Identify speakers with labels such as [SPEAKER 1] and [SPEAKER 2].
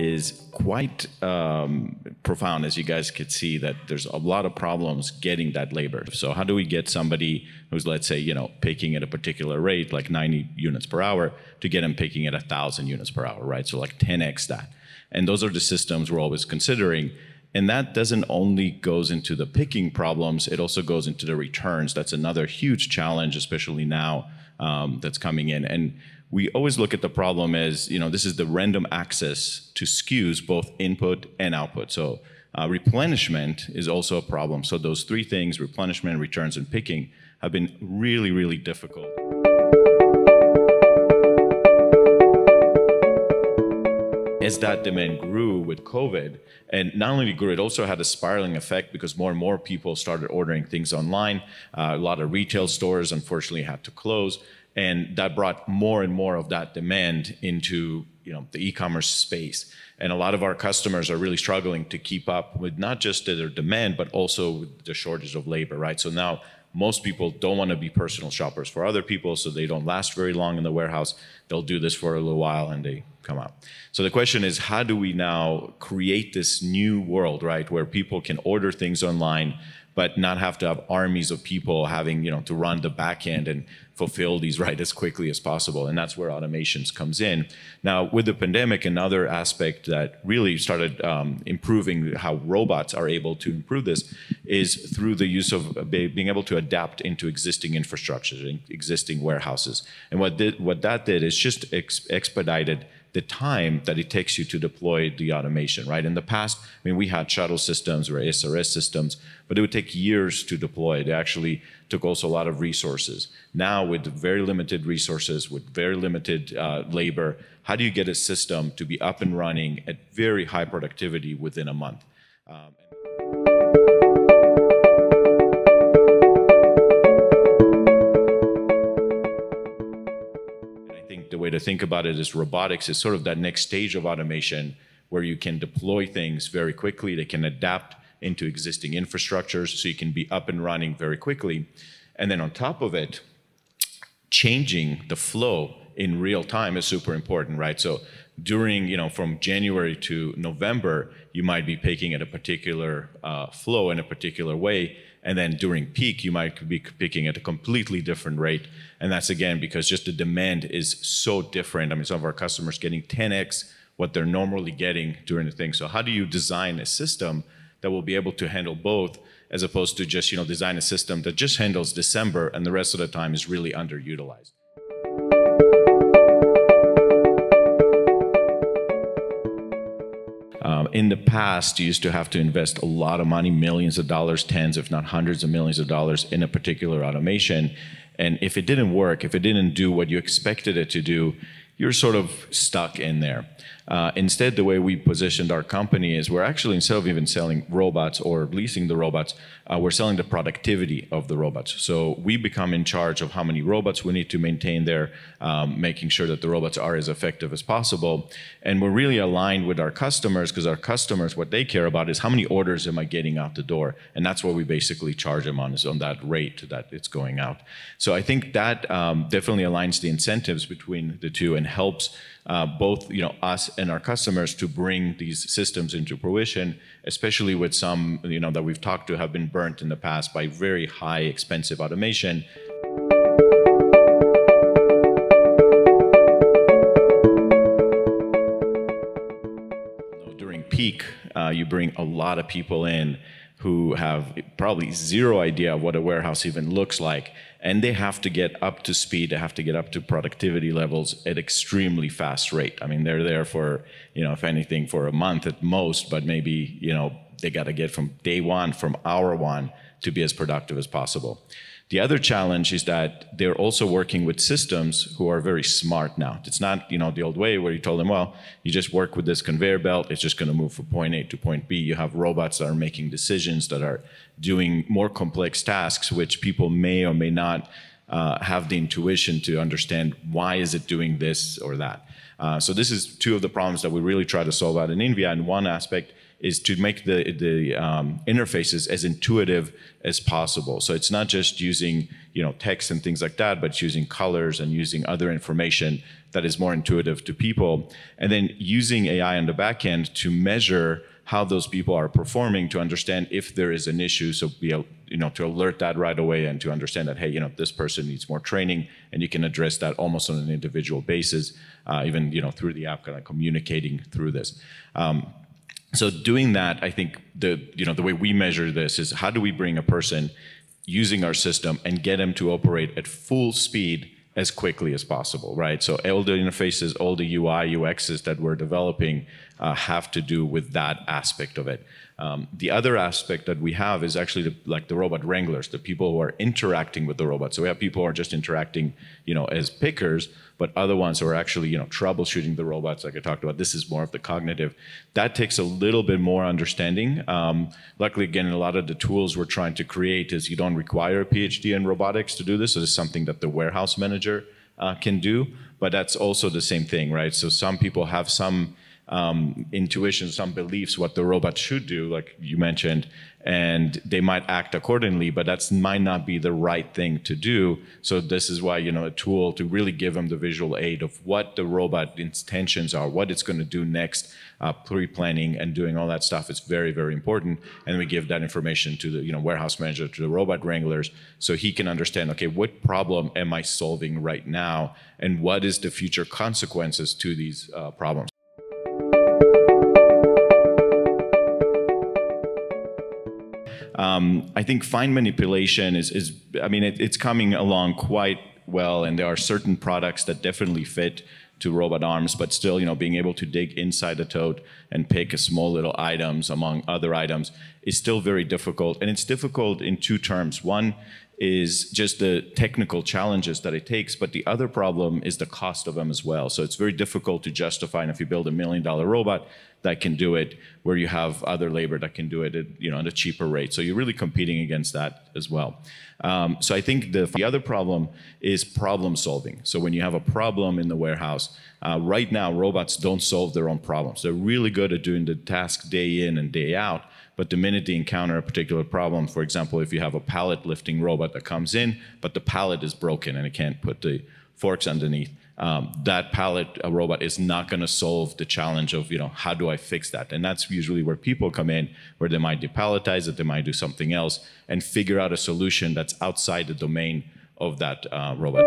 [SPEAKER 1] is quite um, profound, as you guys could see, that there's a lot of problems getting that labor. So how do we get somebody who's, let's say, you know, picking at a particular rate, like 90 units per hour, to get them picking at 1,000 units per hour, right? So like 10x that. And those are the systems we're always considering. And that doesn't only goes into the picking problems, it also goes into the returns. That's another huge challenge, especially now um, that's coming in. And we always look at the problem as, you know, this is the random access to SKUs, both input and output. So uh, replenishment is also a problem. So those three things, replenishment, returns, and picking, have been really, really difficult. as that demand grew with COVID, and not only grew, it also had a spiraling effect because more and more people started ordering things online. Uh, a lot of retail stores, unfortunately, had to close, and that brought more and more of that demand into you know the e-commerce space. And a lot of our customers are really struggling to keep up with not just their demand, but also the shortage of labor, right? So now most people don't want to be personal shoppers for other people, so they don't last very long in the warehouse. They'll do this for a little while and they come out. So the question is, how do we now create this new world, right, where people can order things online, but not have to have armies of people having, you know, to run the back end and fulfill these right as quickly as possible. And that's where automations comes in. Now, with the pandemic, another aspect that really started um, improving how robots are able to improve this is through the use of being able to adapt into existing infrastructure, existing warehouses. And what, did, what that did is just ex expedited the time that it takes you to deploy the automation, right? In the past, I mean, we had shuttle systems or SRS systems, but it would take years to deploy. It actually took also a lot of resources. Now, with very limited resources, with very limited uh, labor, how do you get a system to be up and running at very high productivity within a month? Um, think about it is robotics is sort of that next stage of automation where you can deploy things very quickly. They can adapt into existing infrastructures so you can be up and running very quickly. And then on top of it, changing the flow in real time is super important, right? So during, you know, from January to November, you might be picking at a particular uh, flow in a particular way. And then during peak, you might be picking at a completely different rate. And that's again because just the demand is so different. I mean, some of our customers getting 10x what they're normally getting during the thing. So how do you design a system that will be able to handle both as opposed to just, you know, design a system that just handles December and the rest of the time is really underutilized? In the past, you used to have to invest a lot of money, millions of dollars, tens, if not hundreds of millions of dollars in a particular automation. And if it didn't work, if it didn't do what you expected it to do, you're sort of stuck in there. Uh, instead, the way we positioned our company is we're actually, instead of even selling robots or leasing the robots, uh, we're selling the productivity of the robots. So we become in charge of how many robots we need to maintain there, um, making sure that the robots are as effective as possible. And we're really aligned with our customers because our customers, what they care about is how many orders am I getting out the door? And that's what we basically charge them on, is on that rate that it's going out. So I think that um, definitely aligns the incentives between the two and helps uh, both you know us and our customers to bring these systems into fruition, especially with some you know that we've talked to have been burnt in the past by very high expensive automation. During peak, uh, you bring a lot of people in who have probably zero idea of what a warehouse even looks like and they have to get up to speed they have to get up to productivity levels at extremely fast rate. I mean they're there for you know if anything for a month at most but maybe you know they got to get from day one from hour one to be as productive as possible the other challenge is that they're also working with systems who are very smart now. It's not, you know, the old way where you told them, well, you just work with this conveyor belt, it's just going to move from point A to point B. You have robots that are making decisions that are doing more complex tasks, which people may or may not uh, have the intuition to understand why is it doing this or that. Uh, so this is two of the problems that we really try to solve out in inVia. And one aspect is to make the the um, interfaces as intuitive as possible. So it's not just using you know text and things like that, but using colors and using other information that is more intuitive to people, and then using AI on the back end to measure how those people are performing to understand if there is an issue. So be you know to alert that right away and to understand that hey you know this person needs more training and you can address that almost on an individual basis, uh, even you know through the app kind of communicating through this. Um, so doing that, I think the you know the way we measure this is how do we bring a person using our system and get them to operate at full speed as quickly as possible, right? So all the interfaces, all the UI, UXs that we're developing uh, have to do with that aspect of it. Um, the other aspect that we have is actually the, like the robot wranglers, the people who are interacting with the robot. So we have people who are just interacting, you know, as pickers, but other ones who are actually, you know, troubleshooting the robots, like I talked about. This is more of the cognitive. That takes a little bit more understanding. Um, luckily, again, a lot of the tools we're trying to create is you don't require a PhD in robotics to do this. So it's something that the warehouse manager uh, can do. But that's also the same thing, right? So some people have some um, intuition, some beliefs what the robot should do, like you mentioned, and they might act accordingly, but that might not be the right thing to do. So this is why you know a tool to really give them the visual aid of what the robot intentions are, what it's going to do next, uh, pre-planning and doing all that stuff is very very important. And we give that information to the you know warehouse manager, to the robot wranglers, so he can understand okay what problem am I solving right now, and what is the future consequences to these uh, problems. Um, I think fine manipulation is, is I mean, it, it's coming along quite well, and there are certain products that definitely fit to robot arms, but still, you know, being able to dig inside the tote and pick a small little items among other items is still very difficult. And it's difficult in two terms. One is just the technical challenges that it takes, but the other problem is the cost of them as well. So it's very difficult to justify. And if you build a million dollar robot that can do it, where you have other labor that can do it at, you know, at a cheaper rate. So you're really competing against that as well. Um, so I think the, the other problem is problem solving. So when you have a problem in the warehouse, uh, right now robots don't solve their own problems. They're really good at doing the task day in and day out, but the minute they encounter a particular problem, for example, if you have a pallet lifting robot that comes in, but the pallet is broken and it can't put the forks underneath, um, that pallet robot is not going to solve the challenge of, you know, how do I fix that? And that's usually where people come in, where they might depalletize it, they might do something else, and figure out a solution that's outside the domain of that uh, robot.